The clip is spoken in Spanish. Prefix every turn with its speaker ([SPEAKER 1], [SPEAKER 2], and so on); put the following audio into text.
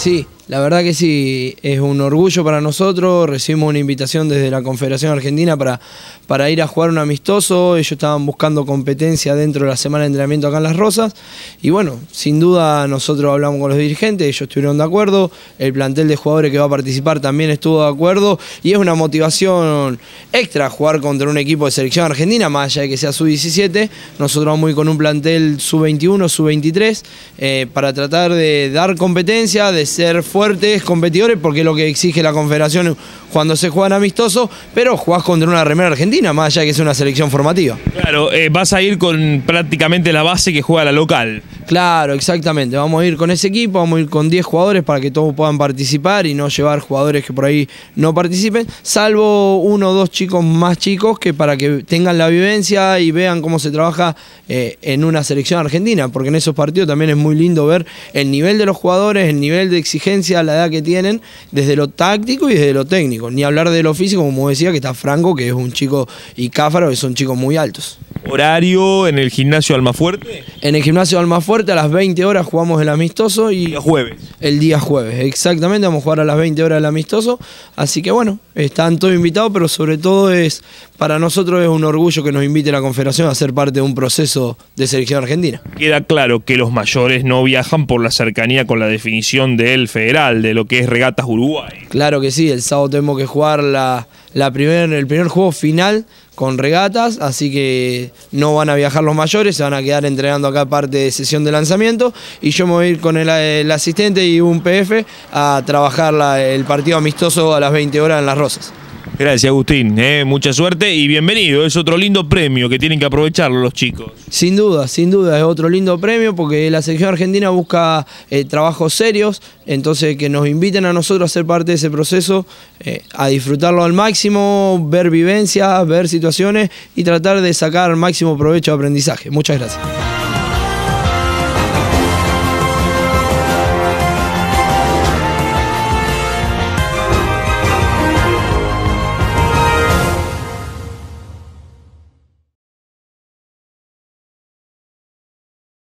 [SPEAKER 1] Sí, la verdad que sí, es un orgullo para nosotros. Recibimos una invitación desde la Confederación Argentina para, para ir a jugar un amistoso. Ellos estaban buscando competencia dentro de la semana de entrenamiento acá en Las Rosas. Y bueno, sin duda nosotros hablamos con los dirigentes, ellos estuvieron de acuerdo. El plantel de jugadores que va a participar también estuvo de acuerdo. Y es una motivación extra jugar contra un equipo de selección argentina, más allá de que sea sub-17. Nosotros vamos a ir con un plantel sub-21, sub-23, eh, para tratar de dar competencia, de ser fuertes competidores porque es lo que exige la confederación cuando se juegan amistosos, pero jugás contra una remera argentina, más allá de que es una selección formativa.
[SPEAKER 2] Claro, eh, vas a ir con prácticamente la base que juega la local.
[SPEAKER 1] Claro, exactamente. Vamos a ir con ese equipo, vamos a ir con 10 jugadores para que todos puedan participar y no llevar jugadores que por ahí no participen, salvo uno o dos chicos más chicos que para que tengan la vivencia y vean cómo se trabaja eh, en una selección argentina, porque en esos partidos también es muy lindo ver el nivel de los jugadores, el nivel de exigencia, la edad que tienen, desde lo táctico y desde lo técnico. Ni hablar de lo físico, como decía, que está Franco, que es un chico, y Cáfaro, que son chicos muy altos.
[SPEAKER 2] ¿Horario en el gimnasio Almafuerte?
[SPEAKER 1] En el gimnasio Almafuerte a las 20 horas jugamos el amistoso y...
[SPEAKER 2] El jueves.
[SPEAKER 1] El día jueves, exactamente, vamos a jugar a las 20 horas el amistoso. Así que bueno, están todos invitados, pero sobre todo es, para nosotros es un orgullo que nos invite la Confederación a ser parte de un proceso de selección argentina.
[SPEAKER 2] Queda claro que los mayores no viajan por la cercanía con la definición federal, de lo que es Regatas Uruguay.
[SPEAKER 1] Claro que sí, el sábado tenemos que jugar la, la el primer juego final con regatas, así que no van a viajar los mayores, se van a quedar entrenando acá parte de sesión de lanzamiento y yo me voy a ir con el, asistente y un PF a trabajar el partido amistoso a las 20 horas en Las Rosas.
[SPEAKER 2] Gracias Agustín, eh, mucha suerte y bienvenido, es otro lindo premio que tienen que aprovecharlo los chicos.
[SPEAKER 1] Sin duda, sin duda, es otro lindo premio porque la selección argentina busca eh, trabajos serios, entonces que nos inviten a nosotros a ser parte de ese proceso, eh, a disfrutarlo al máximo, ver vivencias, ver situaciones y tratar de sacar máximo provecho de aprendizaje. Muchas gracias.